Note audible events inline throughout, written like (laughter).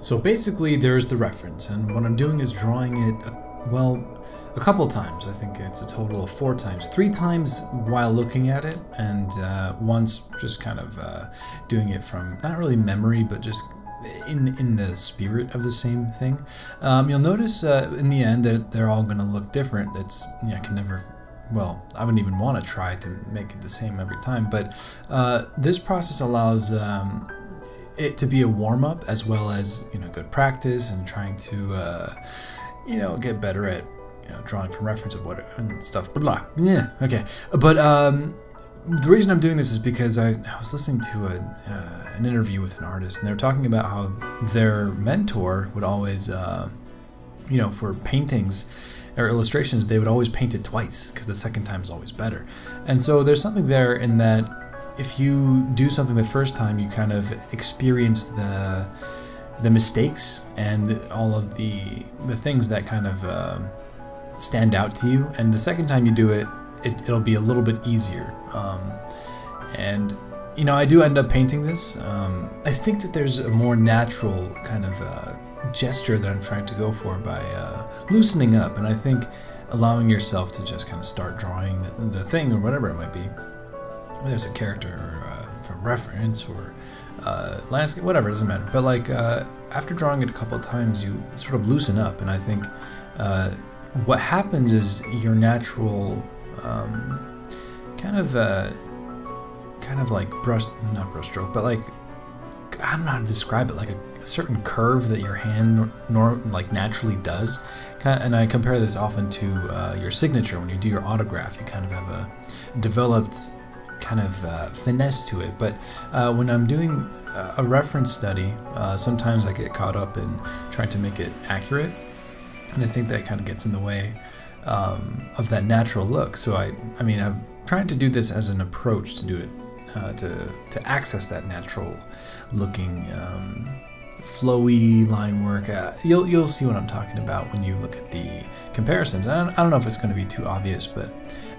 So basically, there's the reference, and what I'm doing is drawing it, uh, well, a couple times. I think it's a total of four times. Three times while looking at it, and uh, once just kind of uh, doing it from not really memory, but just in in the spirit of the same thing. Um, you'll notice uh, in the end that they're all going to look different. It's yeah, I can never. Well, I wouldn't even want to try to make it the same every time, but uh, this process allows um, it to be a warm up as well as you know good practice and trying to uh, you know get better at you know drawing from reference of what and stuff. Blah blah. Yeah. Okay. But um, the reason I'm doing this is because I, I was listening to a, uh, an interview with an artist and they were talking about how their mentor would always uh, you know for paintings or illustrations they would always paint it twice because the second time is always better and so there's something there in that if you do something the first time, you kind of experience the the mistakes and all of the the things that kind of uh, stand out to you. And the second time you do it, it will be a little bit easier. Um, and you know, I do end up painting this. Um, I think that there's a more natural kind of uh, gesture that I'm trying to go for by uh, loosening up, and I think allowing yourself to just kind of start drawing the, the thing or whatever it might be whether it's a character uh, from reference or uh, landscape, whatever, it doesn't matter. But like uh, after drawing it a couple of times, you sort of loosen up, and I think uh, what happens is your natural um, kind of uh, kind of like brush, not brush stroke, but like I don't know how to describe it, like a, a certain curve that your hand nor, like naturally does. And I compare this often to uh, your signature when you do your autograph. You kind of have a developed kind of uh, finesse to it. But uh, when I'm doing a reference study, uh, sometimes I get caught up in trying to make it accurate, and I think that kind of gets in the way um, of that natural look. So I, I mean, I'm trying to do this as an approach to do it, uh, to to access that natural looking. Um, flowy line work. Uh, you'll you'll see what I'm talking about when you look at the comparisons. I don't, I don't know if it's going to be too obvious, but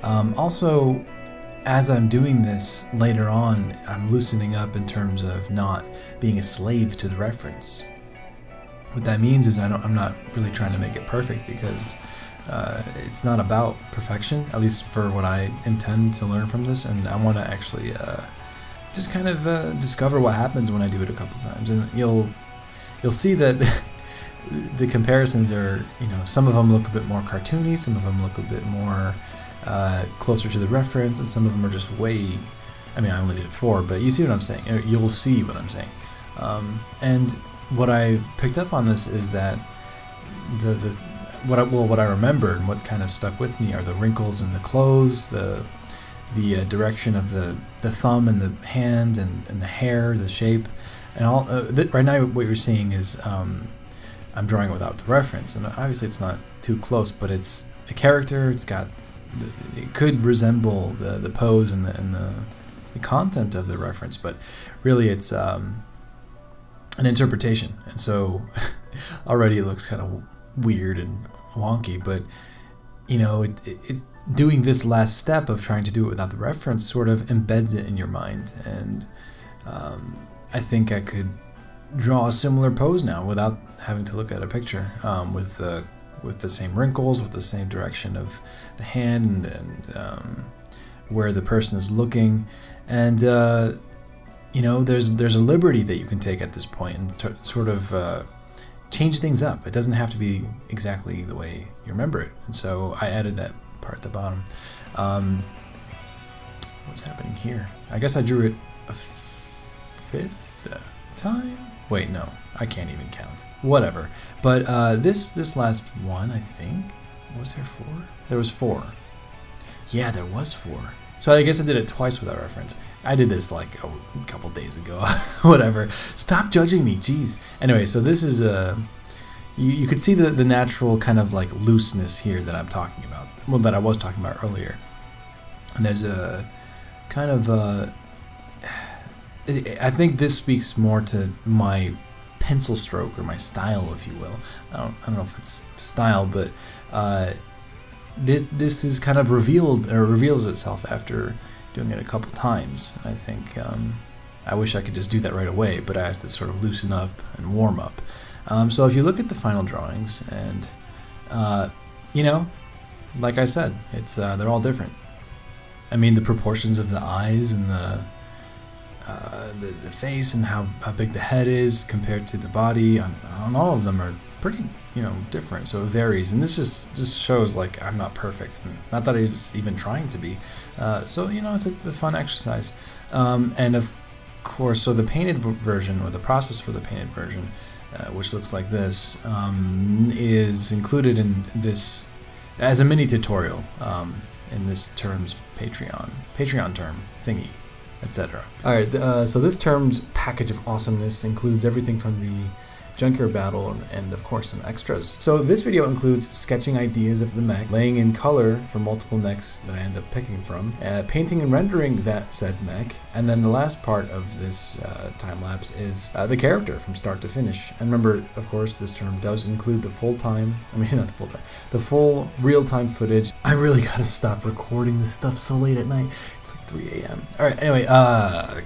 um, also as I'm doing this later on, I'm loosening up in terms of not being a slave to the reference. What that means is I don't, I'm not really trying to make it perfect because uh, it's not about perfection, at least for what I intend to learn from this, and I want to actually uh, just kind of uh, discover what happens when I do it a couple times, and you'll you'll see that (laughs) the comparisons are, you know, some of them look a bit more cartoony, some of them look a bit more uh, closer to the reference, and some of them are just way. I mean, I only did four, but you see what I'm saying. You'll see what I'm saying. Um, and what I picked up on this is that the the what I, well what I remembered and what kind of stuck with me are the wrinkles in the clothes, the the uh, direction of the the thumb and the hand and, and the hair, the shape, and all. Uh, right now, what you're seeing is um, I'm drawing without the reference, and obviously it's not too close, but it's a character. It's got it could resemble the, the pose and the, and the, the content of the reference, but really it's um, an interpretation. And so (laughs) already it looks kind of weird and wonky, but you know, it, it, doing this last step of trying to do it without the reference sort of embeds it in your mind. And um, I think I could draw a similar pose now without having to look at a picture um, with the with the same wrinkles, with the same direction of the hand and, um, where the person is looking, and uh, you know, there's there's a liberty that you can take at this point and sort of uh, change things up. It doesn't have to be exactly the way you remember it, and so I added that part at the bottom. Um, what's happening here? I guess I drew it a fifth time. Wait, no, I can't even count. Whatever. But uh, this this last one, I think, was there four? There was four. Yeah, there was four. So I guess I did it twice without reference. I did this like a couple days ago. (laughs) Whatever. Stop judging me, jeez. Anyway, so this is a. Uh, you, you could see the, the natural kind of like looseness here that I'm talking about. Well, that I was talking about earlier. And there's a kind of a I think this speaks more to my pencil stroke or my style, if you will. I don't, I don't know if it's style, but uh, this this is kind of revealed or reveals itself after doing it a couple times. I think um, I wish I could just do that right away, but I have to sort of loosen up and warm up. Um, so if you look at the final drawings, and uh, you know, like I said, it's uh, they're all different. I mean, the proportions of the eyes and the uh, the, the face and how, how big the head is compared to the body on, on all of them are pretty you know different so it varies. And this just just shows like i'm not perfect not that i was even trying to be. Uh, so you know it's a, a fun exercise. Um, and of course so the painted version or the process for the painted version uh, which looks like this um, is included in this as a mini tutorial um, in this term's patreon patreon term thingy etc. All right, uh, so this term's package of awesomeness includes everything from the junkyard battle, and of course some extras. So this video includes sketching ideas of the mech, laying in color for multiple mechs that I end up picking from, uh, painting and rendering that said mech, and then the last part of this uh, time lapse is uh, the character from start to finish. And remember, of course, this term does include the full time, I mean (laughs) not the full time, the full real-time footage. I really gotta stop recording this stuff so late at night. It's like 3 a.m. Alright, anyway, uh,